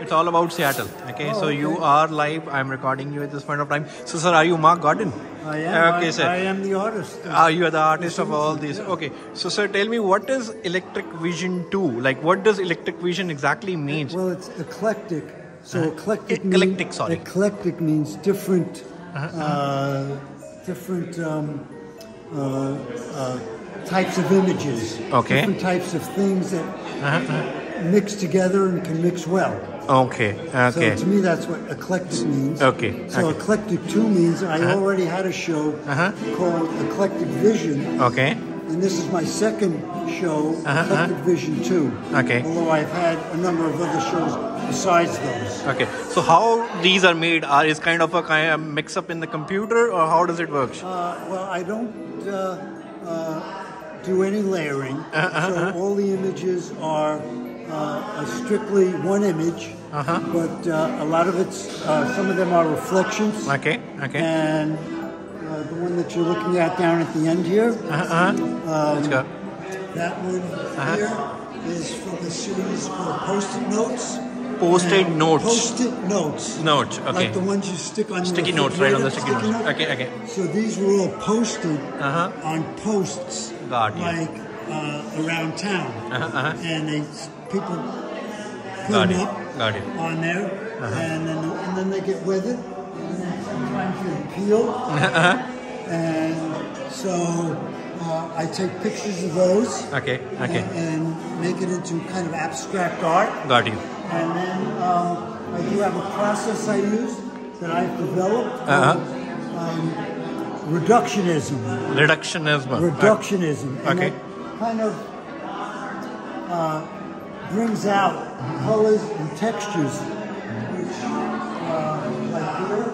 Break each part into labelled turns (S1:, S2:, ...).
S1: it's all about Seattle. Okay,
S2: Oh,
S1: so you are live. I'm recording you at this point of time. So, sir, are you Mark Gordon?
S2: I am.
S1: Okay,
S2: I,
S1: sir.
S2: I am the artist.
S1: Ah, you are the artist of all these. Okay, so sir, tell me what is Electric Vision 2? Like, what does Electric Vision exactly means?
S2: Well, it's eclectic. So eclectic.
S1: E- eclectic, sorry.
S2: Eclectic means different, uh, different um, uh, uh, types of images.
S1: Okay.
S2: Different types of things that mix together and can mix well.
S1: Okay, okay,
S2: So to me, that's what eclectic means.
S1: Okay,
S2: So
S1: okay.
S2: eclectic two means I already had a show
S1: Uh-huh.
S2: called Eclectic Vision.
S1: okay,
S2: And this is my second show,
S1: Uh-huh,
S2: Eclectic Vision 2.
S1: Okay.
S2: Although I've had a number of other shows besides those.
S1: okay. So, how these are made? Are is kind of a kind of mix up in the computer, or how does it work?
S2: Uh, well, I don't uh, uh, do any layering.
S1: Uh-huh,
S2: so all the images are uh, a strictly one image.
S1: Uh-huh.
S2: But uh, a lot of it's, uh, some of them are reflections.
S1: Okay, okay.
S2: And uh, the one that you're looking at down at the end here,
S1: Uh-huh. Let's go.
S2: that one
S1: Uh-huh.
S2: here is from the series Post-it Notes.
S1: Post-it notes.
S2: Post-it notes.
S1: Notes, okay.
S2: Like the ones you stick on
S1: Sticky notes, right on the
S2: refrigerator,
S1: sticky notes. Okay, okay.
S2: So these were all posted
S1: Uh-huh.
S2: on posts,
S1: Got you.
S2: like uh, around town,
S1: Uh-huh, uh-huh.
S2: and they people put them up
S1: got it. Uh-huh.
S2: on there, and then and then they get weathered, and then sometimes they peel,
S1: Uh-huh.
S2: and so uh, I take pictures of those.
S1: Okay, okay.
S2: And, and make it into kind of abstract art.
S1: Got you.
S2: And then um, I do have a process I use that I've developed
S1: Uh-huh.
S2: called um, reductionism.
S1: Reductionism.
S2: Reductionism.
S1: Okay.
S2: Kind of uh, brings out colors and textures, which uh, like here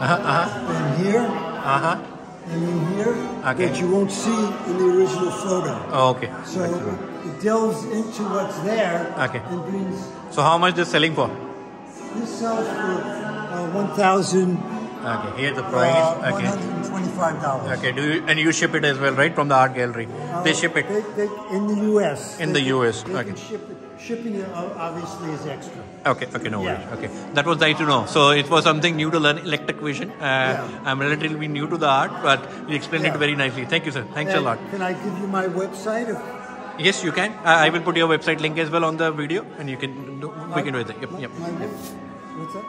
S1: Uh-huh, uh-huh,
S2: and here
S1: uh-huh.
S2: and in here
S1: Okay.
S2: that you won't see in the original photo.
S1: Okay.
S2: So it delves into what's there
S1: Okay.
S2: and brings
S1: So, how much this selling for?
S2: this sells for uh, one thousand
S1: Okay, here's the price.
S2: uh,
S1: Okay.
S2: hundred and twenty-five dollars.
S1: Okay, do you, and you ship it as well, right? From the art gallery. they ship it.
S2: They, they, in the U.S.
S1: In the US, okay.
S2: ship. Shipping uh, obviously is extra.
S1: Okay, okay, no worries. Okay, that was nice to know. So it was something new to learn electric vision. Uh,
S2: Yeah.
S1: I'm relatively new to the art, but you explained it very nicely. Thank you, sir. Thanks a lot.
S2: Can I give you my website?
S1: Yes, you can. Uh, I will put your website link as well on the video, and you can do, we can do it. Yep,
S2: my,
S1: yep.
S2: my what's that?